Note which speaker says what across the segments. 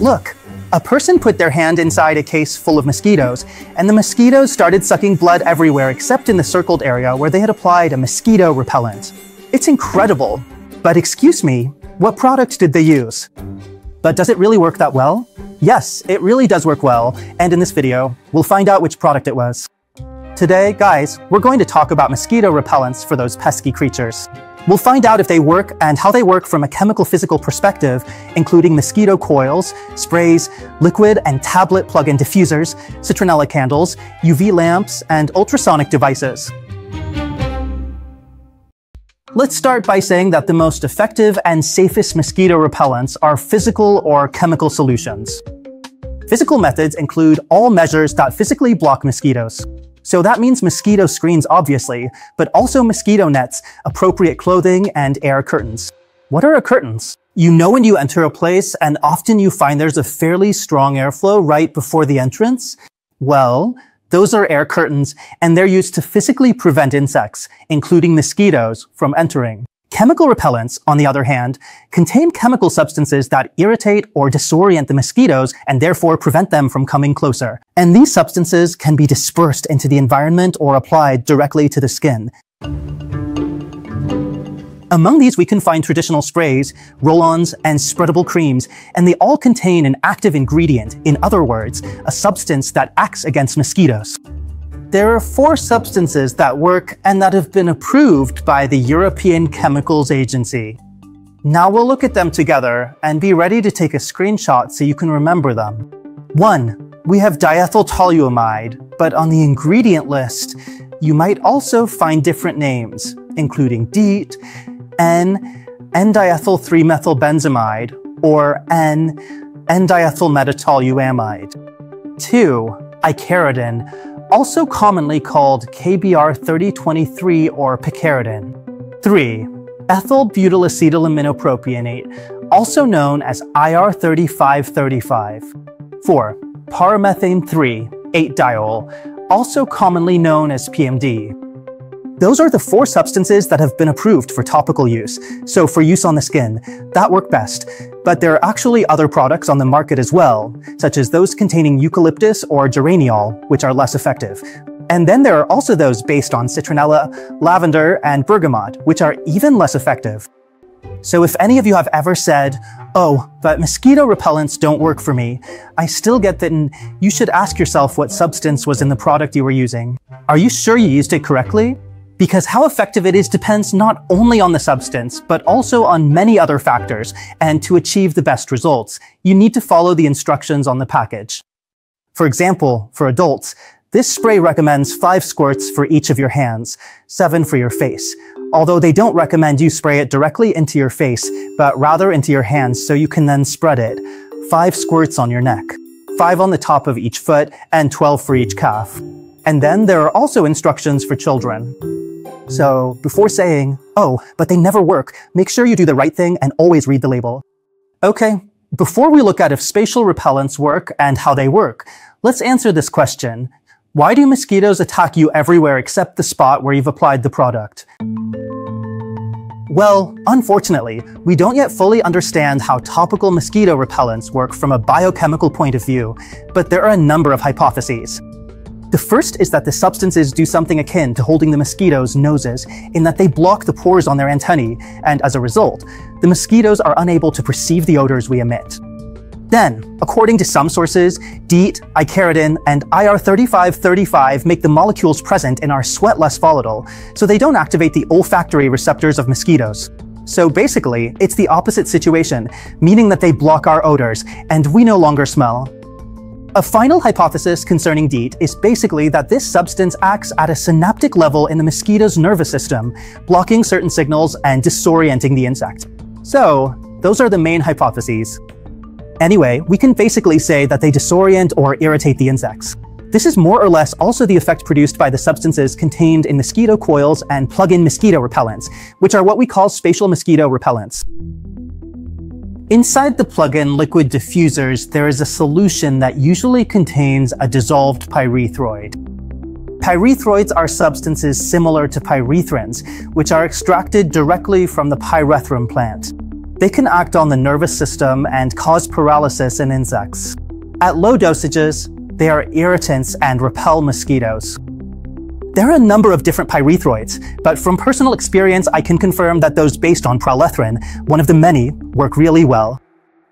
Speaker 1: Look, a person put their hand inside a case full of mosquitoes, and the mosquitoes started sucking blood everywhere except in the circled area where they had applied a mosquito repellent. It's incredible. But excuse me, what product did they use? But does it really work that well? Yes, it really does work well, and in this video, we'll find out which product it was. Today, guys, we're going to talk about mosquito repellents for those pesky creatures. We'll find out if they work and how they work from a chemical physical perspective, including mosquito coils, sprays, liquid and tablet plug-in diffusers, citronella candles, UV lamps, and ultrasonic devices. Let's start by saying that the most effective and safest mosquito repellents are physical or chemical solutions. Physical methods include all measures that physically block mosquitoes. So that means mosquito screens, obviously, but also mosquito nets, appropriate clothing, and air curtains. What are curtains? You know when you enter a place and often you find there's a fairly strong airflow right before the entrance? Well, those are air curtains and they're used to physically prevent insects, including mosquitoes, from entering. Chemical repellents, on the other hand, contain chemical substances that irritate or disorient the mosquitoes and therefore prevent them from coming closer. And these substances can be dispersed into the environment or applied directly to the skin. Among these, we can find traditional sprays, roll-ons, and spreadable creams, and they all contain an active ingredient, in other words, a substance that acts against mosquitoes. There are four substances that work and that have been approved by the European Chemicals Agency. Now we'll look at them together and be ready to take a screenshot so you can remember them. 1. We have diethyltoluamide, but on the ingredient list, you might also find different names, including DEET, N, N-diethyl-3-methylbenzamide, or N, N-diethylmetatoluamide. 2. Icaridin, also commonly called KBR 3023 or picaridin. 3. Ethyl butylacetylaminopropionate, also known as IR 3535. 4. Paramenthane 3, 8-diol, also commonly known as PMD. Those are the four substances that have been approved for topical use, so for use on the skin, that work best. But there are actually other products on the market as well, such as those containing eucalyptus or geraniol, which are less effective. And then there are also those based on citronella, lavender, and bergamot, which are even less effective. So if any of you have ever said, oh, but mosquito repellents don't work for me, I still get that you should ask yourself what substance was in the product you were using. Are you sure you used it correctly? Because how effective it is depends not only on the substance, but also on many other factors, and to achieve the best results, you need to follow the instructions on the package. For example, for adults, this spray recommends 5 squirts for each of your hands, 7 for your face, although they don't recommend you spray it directly into your face, but rather into your hands so you can then spread it, 5 squirts on your neck, 5 on the top of each foot, and 12 for each calf. And then there are also instructions for children. So before saying, oh, but they never work, make sure you do the right thing and always read the label. Okay, before we look at if spatial repellents work and how they work, let's answer this question. Why do mosquitoes attack you everywhere except the spot where you've applied the product? Well, unfortunately, we don't yet fully understand how topical mosquito repellents work from a biochemical point of view, but there are a number of hypotheses. The first is that the substances do something akin to holding the mosquitoes' noses, in that they block the pores on their antennae, and as a result, the mosquitoes are unable to perceive the odors we emit. Then, according to some sources, DEET, icaridin, and IR3535 make the molecules present in our sweat less volatile, so they don't activate the olfactory receptors of mosquitoes. So basically, it's the opposite situation, meaning that they block our odors, and we no longer smell. A final hypothesis concerning DEET is basically that this substance acts at a synaptic level in the mosquito's nervous system, blocking certain signals and disorienting the insect. So, those are the main hypotheses. Anyway, we can basically say that they disorient or irritate the insects. This is more or less also the effect produced by the substances contained in mosquito coils and plug-in mosquito repellents, which are what we call spatial mosquito repellents. Inside the plug-in liquid diffusers, there is a solution that usually contains a dissolved pyrethroid. Pyrethroids are substances similar to pyrethrins, which are extracted directly from the pyrethrum plant. They can act on the nervous system and cause paralysis in insects. At low dosages, they are irritants and repel mosquitoes. There are a number of different pyrethroids, but from personal experience, I can confirm that those based on prallethrin, one of the many, work really well.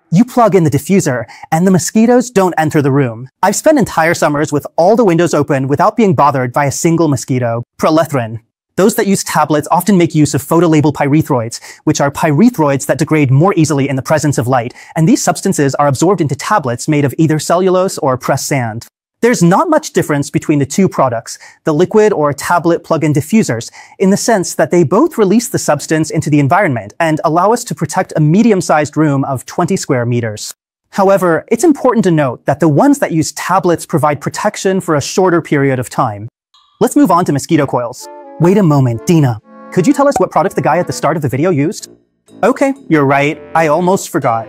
Speaker 1: You plug in the diffuser, and the mosquitoes don't enter the room. I've spent entire summers with all the windows open without being bothered by a single mosquito. Prallethrin. Those that use tablets often make use of photolabile pyrethroids, which are pyrethroids that degrade more easily in the presence of light, and these substances are absorbed into tablets made of either cellulose or pressed sand. There's not much difference between the two products, the liquid or tablet plug-in diffusers, in the sense that they both release the substance into the environment and allow us to protect a medium-sized room of 20 square meters. However, it's important to note that the ones that use tablets provide protection for a shorter period of time. Let's move on to mosquito coils. Wait a moment, Dena. Could you tell us what product the guy at the start of the video used? Okay, you're right. I almost forgot.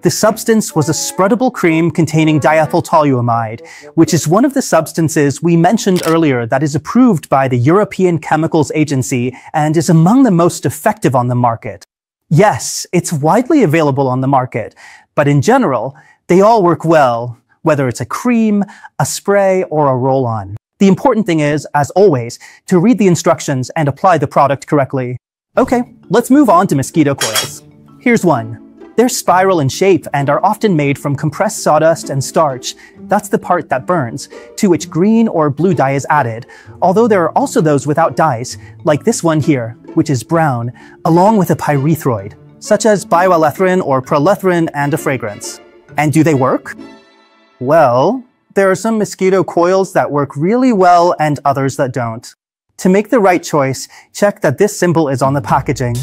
Speaker 1: The substance was a spreadable cream containing diethyltoluamide, which is one of the substances we mentioned earlier that is approved by the European Chemicals Agency and is among the most effective on the market. Yes, it's widely available on the market, but in general, they all work well, whether it's a cream, a spray, or a roll-on. The important thing is, as always, to read the instructions and apply the product correctly. Okay, let's move on to mosquito coils. Here's one. They're spiral in shape and are often made from compressed sawdust and starch. That's the part that burns, to which green or blue dye is added, although there are also those without dyes, like this one here, which is brown, along with a pyrethroid, such as bioallethrin or prallethrin and a fragrance. And do they work? Well, there are some mosquito coils that work really well and others that don't. To make the right choice, check that this symbol is on the packaging.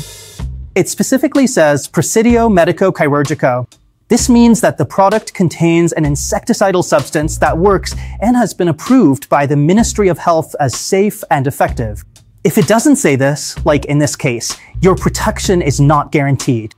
Speaker 1: It specifically says Presidio Medico Chirurgico. This means that the product contains an insecticidal substance that works and has been approved by the Ministry of Health as safe and effective. If it doesn't say this, like in this case, your protection is not guaranteed.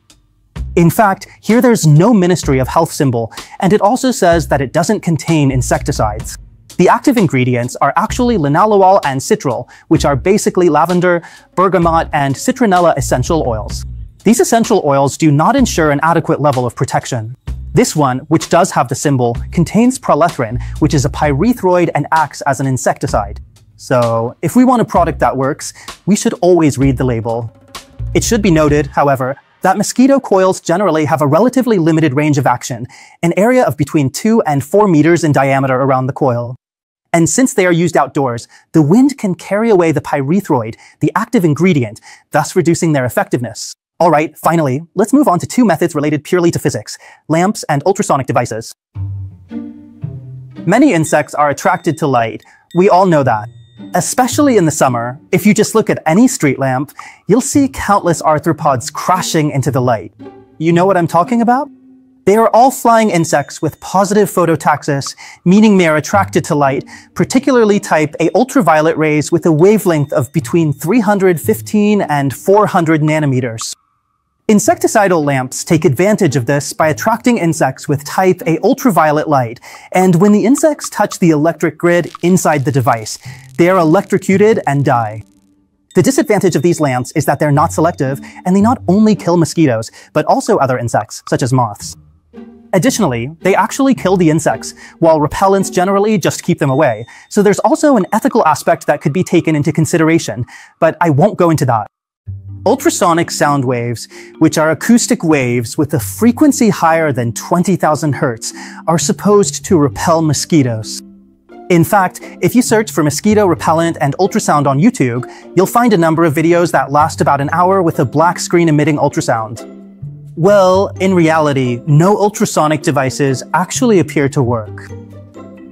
Speaker 1: In fact, here there's no Ministry of Health symbol, and it also says that it doesn't contain insecticides. The active ingredients are actually linalool and citral, which are basically lavender, bergamot, and citronella essential oils. These essential oils do not ensure an adequate level of protection. This one, which does have the symbol, contains prallethrin, which is a pyrethroid and acts as an insecticide. So, if we want a product that works, we should always read the label. It should be noted, however, that mosquito coils generally have a relatively limited range of action, an area of between 2 and 4 meters in diameter around the coil. And since they are used outdoors, the wind can carry away the pyrethroid, the active ingredient, thus reducing their effectiveness. All right, finally, let's move on to two methods related purely to physics, lamps and ultrasonic devices. Many insects are attracted to light. We all know that. Especially in the summer, if you just look at any street lamp, you'll see countless arthropods crashing into the light. You know what I'm talking about? They are all flying insects with positive phototaxis, meaning they are attracted to light, particularly type A ultraviolet rays with a wavelength of between 315 and 400 nanometers. Insecticidal lamps take advantage of this by attracting insects with type A ultraviolet light, and when the insects touch the electric grid inside the device, they are electrocuted and die. The disadvantage of these lamps is that they're not selective, and they not only kill mosquitoes, but also other insects, such as moths. Additionally, they actually kill the insects, while repellents generally just keep them away. So there's also an ethical aspect that could be taken into consideration, but I won't go into that. Ultrasonic sound waves, which are acoustic waves with a frequency higher than 20,000 hertz, are supposed to repel mosquitoes. In fact, if you search for mosquito repellent and ultrasound on YouTube, you'll find a number of videos that last about an hour with a black screen emitting ultrasound. Well, in reality, no ultrasonic devices actually appear to work.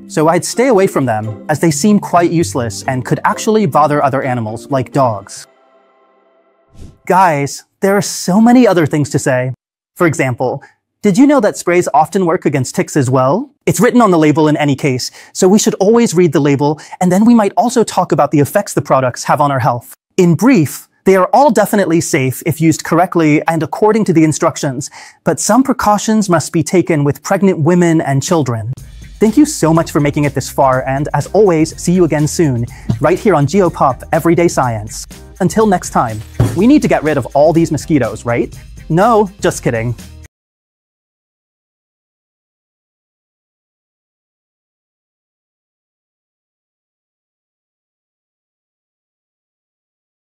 Speaker 1: So I'd stay away from them, as they seem quite useless and could actually bother other animals, like dogs. Guys, there are so many other things to say. For example, did you know that sprays often work against ticks as well? It's written on the label in any case, so we should always read the label, and then we might also talk about the effects the products have on our health. In brief, they are all definitely safe if used correctly and according to the instructions, but some precautions must be taken with pregnant women and children. Thank you so much for making it this far, and as always, see you again soon, right here on GeoPop Everyday Science. Until next time, we need to get rid of all these mosquitoes, right? No, just kidding.